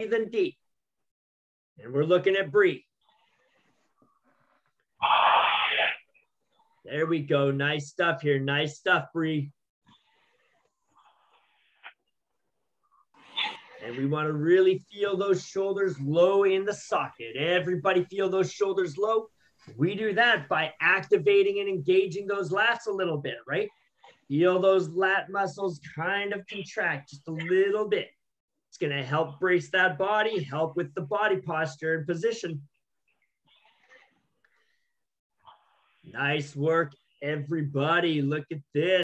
and deep. And we're looking at breathe. There we go. Nice stuff here. Nice stuff, Brie. And we want to really feel those shoulders low in the socket. Everybody feel those shoulders low. We do that by activating and engaging those lats a little bit, right? Feel those lat muscles kind of contract just a little bit. It's going to help brace that body, help with the body posture and position. Nice work, everybody. Look at this.